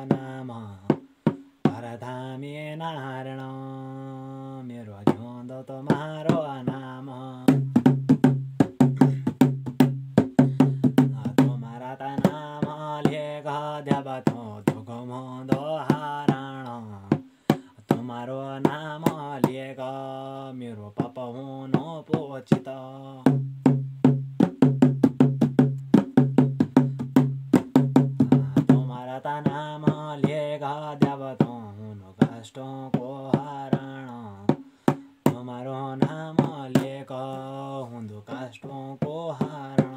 nama Paradhami Narana Miro Agyondo Tomaro Anama Tomarata Nama Lega Devato Dogomondo Harana Tomaro Nama Lega Miro Papa Uno Pochita तुम्हारो नाम लेख हुँदो कष्टको हरण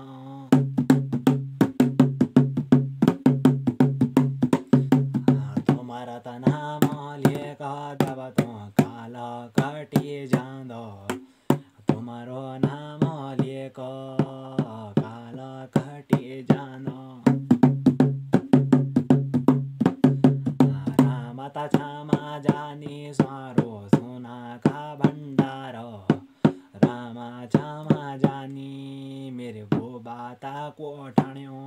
तुम्हारा त नाम लेख देवतो काल कटी जाँदो तुम्हारो नाम लेख काल कटी जाँदो रामता छामा जानी सारो मेरो बाता कोठाण्यो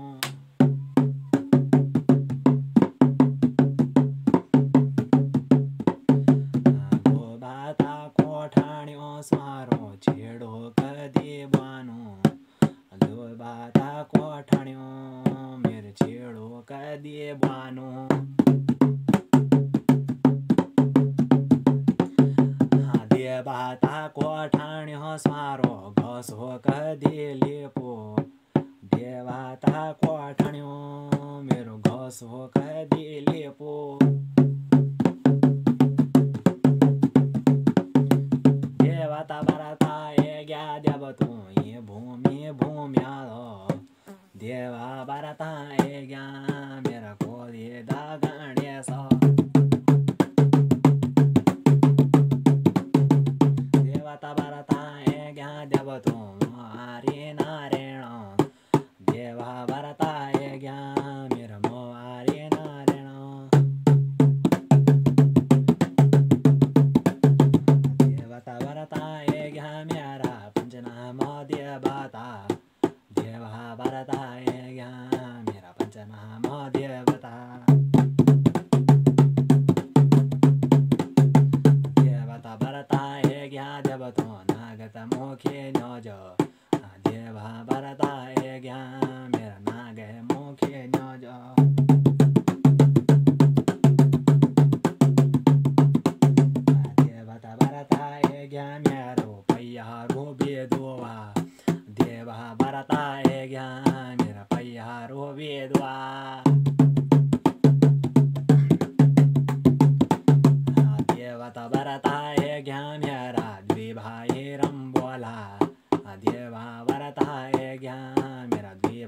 बाता कोठाण्यो सारो छेडो कदे बानो। बाता कोठाण्यो मेरो छेडो कदे बानो। देवाता कोठाण्यो सारो घसो कदे लेपो। देवाता कोठाण्यो मेरो घसो कदे लेपो। देवता भरता यज्ञ देवतो ये भूमि भूम्यालो। देवा भरता यज्ञ मेरा कोदे दागणेश देवता देवतो नागत मुखे न्यज देवा भरता यज्ञ मेरा नाग मुखे न्यज देवता भरता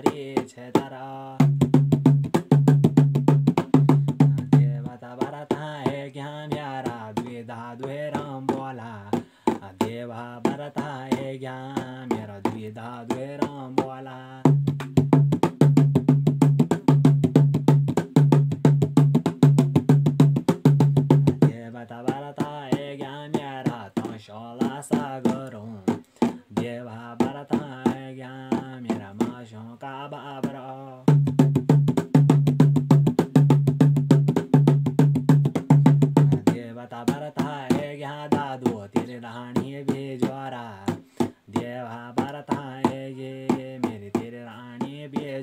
बाधारी छेतार देवता भरता यज्ञ मेरा द्विधा द्वेरम बोला। देवा भरता यज्ञ मेरा द्विधा द्वेरम बोला। देवता भरता यज्ञ मेरा तशला सागरौँ देवा भरता ज्वरा देवा भरताय ये मेरी तेरे रानी बे